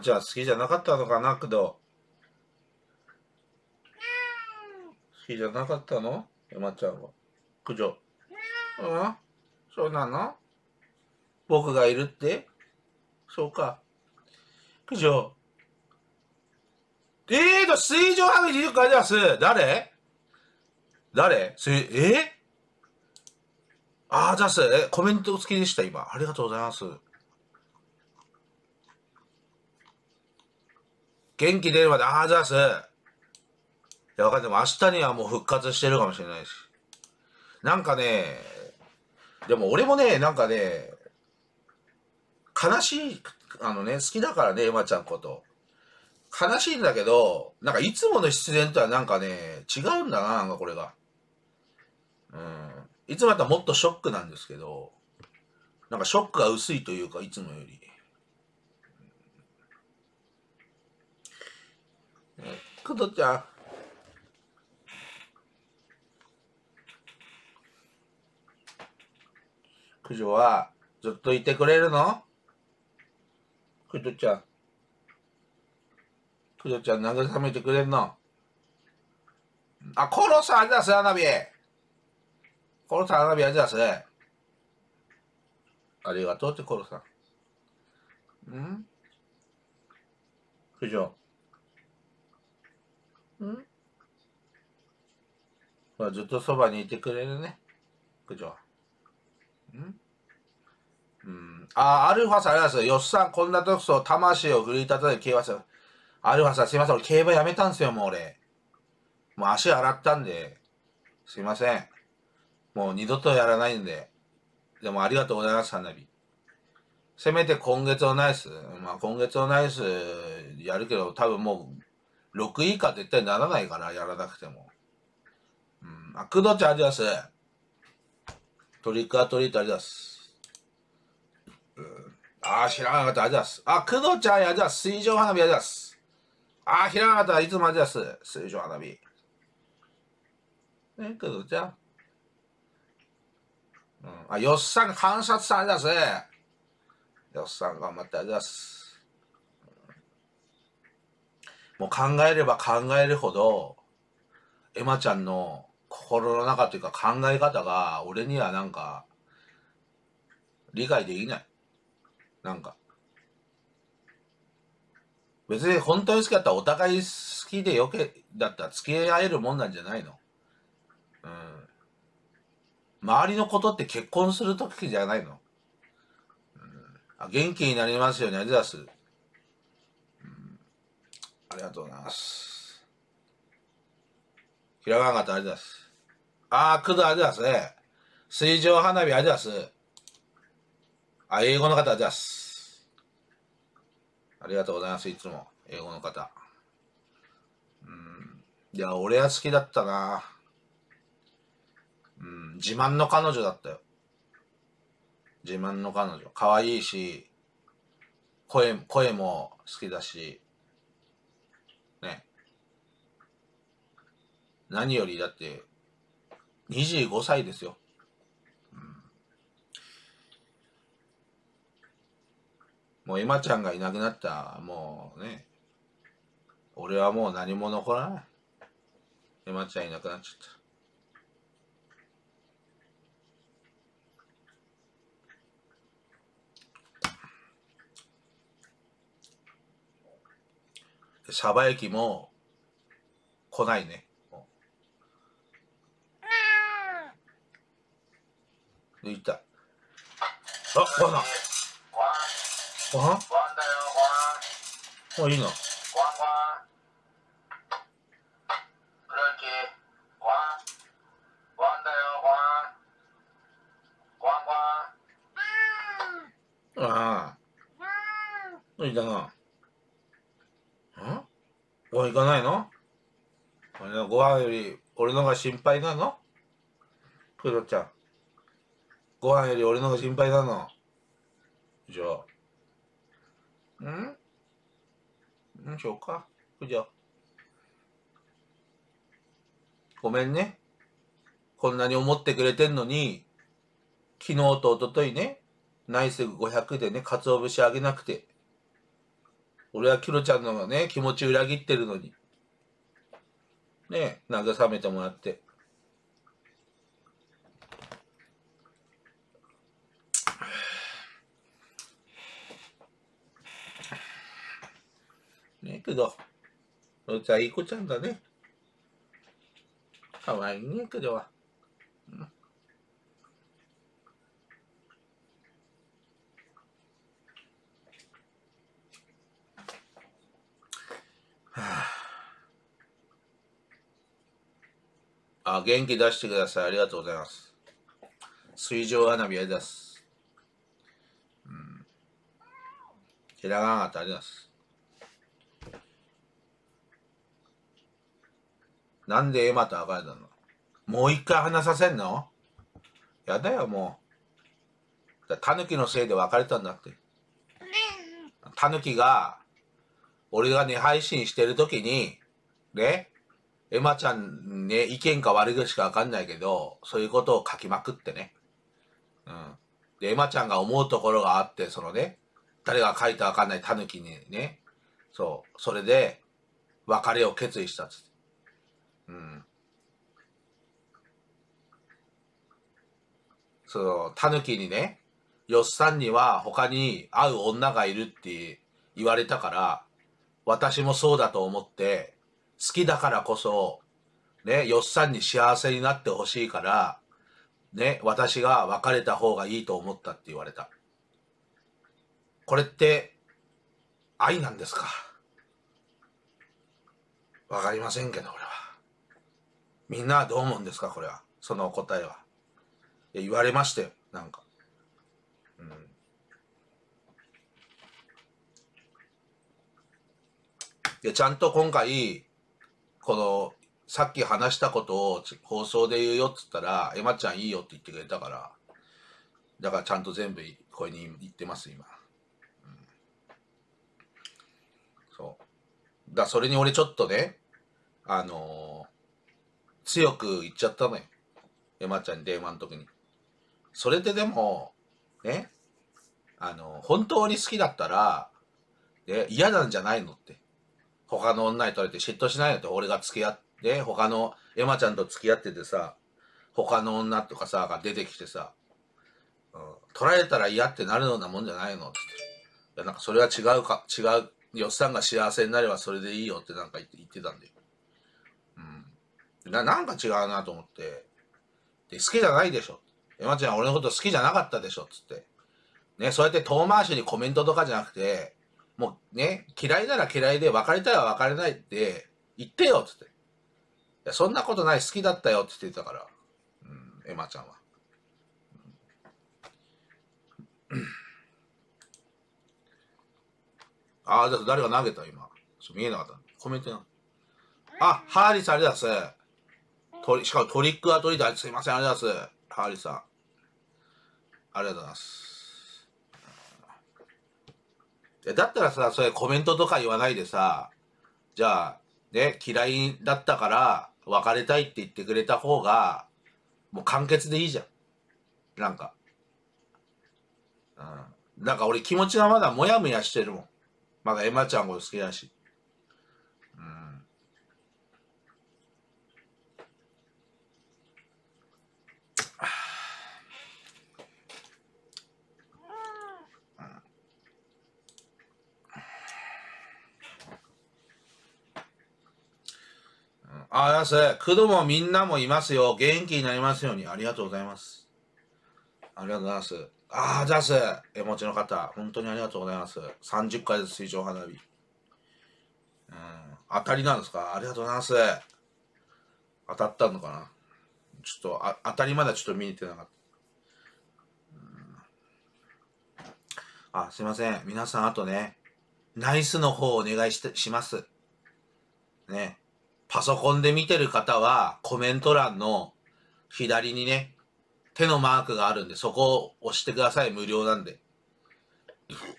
じゃあ好きじゃなかったのかな、工藤。好きじゃなかったの？山ちゃんは。九条。うん？そうなの？僕がいるって？そうか。九条。えーと、水上花火20回です。誰？誰？す、え？ああ、じゃす、え、コメント付きでした、今。ありがとうございます。元気出るまで、ああ、じゃあす。いや、わかんない。明日にはもう復活してるかもしれないし。なんかね、でも俺もね、なんかね、悲しい、あのね、好きだからね、エマちゃんこと。悲しいんだけど、なんかいつもの出演とはなんかね、違うんだな、なんかこれが。うん。いつもだったらもっとショックなんですけど、なんかショックが薄いというか、いつもより。くどちゃん。九条はずっといてくれるのくどちゃん。くどちゃん慰めてくれるのあ、コロさんだす、花火。コロさん花火ありだす。ありがとうってコロさん。ん九条。んずっとそばにいてくれるね。九条。ん？うん。あ、アルファさんありがとうございます。よっさん、こんな時と魂を奮い立たで競馬さアルファさん、すいません。俺競馬やめたんですよ、もう俺。もう足洗ったんで。すいません。もう二度とやらないんで。でもありがとうございます、花火。せめて今月のナイス。まあ今月のナイスやるけど、多分もう6位以下絶対ならないから、やらなくても。うん。あ、くどちゃんありがとうございます。トリックアトリートありがとうございます。うん、ああ、知らなかった。ありがとうございます。あ、工藤ちゃんありがとうございます。水上花火ありがとうございます。ああ、知らなかった。いつもありがとうございます。水上花火。ね、工藤ちゃん。うん、あ、よっさん、観察さんありがとうございます。よっさん、頑張ってありがとうございます。もう考えれば考えるほど、エマちゃんの心の中というか考え方が俺にはなんか理解できない。なんか。別に本当に好きだったらお互い好きでよけ、だったら付き合えるもんなんじゃないの？うん。周りのことって結婚するときじゃないの、うん、あ元気になりますようにありがとうございます。ありがとうございます。ひらがな方ありがとうございます。ああ、くどありますね。水上花火あります。あ、英語の方あります。ありがとうございます、いつも。英語の方。うん。いや、俺は好きだったな。うん、自慢の彼女だったよ。自慢の彼女。可愛いし、声、声も好きだし、ね。何よりだって、25歳ですよ。うん、もうエマちゃんがいなくなった、もうね、俺はもう何も残らない。エマちゃんいなくなっちゃった。サバ駅も来ないね。抜いた。あ、ご飯。ご飯あ、いいな。ああ。いいだな。んご飯行かないの？ご飯より俺のが心配なの？クロちゃん。ご飯より俺の方が心配なの？じゃあ。ん？ん？しようか。じゃあ。ごめんね。こんなに思ってくれてんのに、昨日と一昨日ね、ナイス500でね、鰹節あげなくて。俺はキロちゃんのね、気持ち裏切ってるのに。ね、慰めてもらって。ねけど、そいつはいい子ちゃんだね。かわいいね、けどは。うんあ、元気出してください。ありがとうございます。水上花火あります。うん。ひらがなかったあります。なんでエマと別れたの？もう一回話させんの？やだよ、もう。タヌキのせいで別れたんだって。タヌキが、俺がね、配信してる時に、ね、エマちゃんね、意見か悪口かわかんないけど、そういうことを書きまくってね。うん。で、エマちゃんが思うところがあって、そのね、誰が書いたわかんないタヌキにね、そう、それで、別れを決意したっつって。うん。その、タヌキにね、よっさんには他に会う女がいるって言われたから、私もそうだと思って、好きだからこそ、ね、よっさんに幸せになってほしいから、ね、私が別れた方がいいと思ったって言われた。これって、愛なんですか？わかりませんけど、俺は。みんなはどう思うんですか？これは。その答えは。いや言われましたよ。なんか。うん。で、ちゃんと今回、この、さっき話したことを放送で言うよっつったら、エマちゃんいいよって言ってくれたから、だからちゃんと全部これに言ってます、今。うん、そう。だそれに俺ちょっとね、あのー、強く言っちゃったのよ。エマちゃんに電話の時に。それででも、ね、あの、本当に好きだったら、嫌なんじゃないのって。他の女に取れて嫉妬しないよって俺が付き合って、他のエマちゃんと付き合っててさ、他の女とかさ、が出てきてさ、うん、取られたら嫌ってなるようなもんじゃないのって。いや、なんかそれは違うか、違う、よっさんが幸せになればそれでいいよってなんか言って言ってたんだよ。うん。な、なんか違うなと思って。で、好きじゃないでしょ。エマちゃん俺のこと好きじゃなかったでしょ、つって。ね、そうやって遠回しにコメントとかじゃなくて、もうね、嫌いなら嫌いで、別れたら別れないって言ってよっつって。いや、そんなことない、好きだったよって言ってたから。うん、エマちゃんは。ああ、誰が投げた今。見えなかった。コメントな。あ、ハーリーさんありがとうございます。しかもトリックアトリート、すいません、ありがとうございます。ハーリーさん。ありがとうございます。だったらさ、それコメントとか言わないでさ、じゃあ、ね、嫌いだったから別れたいって言ってくれた方が、もう完結でいいじゃん。なんか。うん。なんか俺気持ちがまだモヤモヤしてるもん。まだエマちゃんも好きだし。あやす。くどもみんなもいますよ。元気になりますように。ありがとうございます。ありがとうございます。ああ、じゃす。絵持ちの方、本当にありがとうございます。30回です、水上花火。うん、当たりなんですか？ありがとうございます。当たったのかな？ちょっとあ、当たりまではちょっと見に行ってなかった。あ、すいません。皆さん、あとね、ナイスの方お願いしてします。ね。パソコンで見てる方はコメント欄の左にね、手のマークがあるんで、そこを押してください。無料なんで。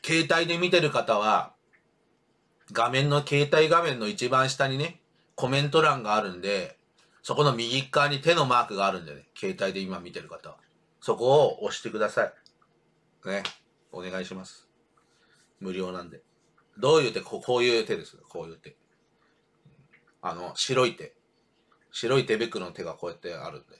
携帯で見てる方は、画面の、携帯画面の一番下にね、コメント欄があるんで、そこの右側に手のマークがあるんでね、携帯で今見てる方は。そこを押してください。ね。お願いします。無料なんで。どういう手こうこういう手です。こういう手。あの、白い手。白い手袋の手がこうやってあるんで。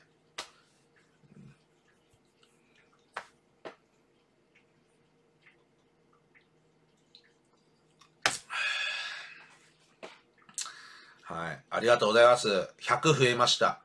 はい。ありがとうございます。100増えました。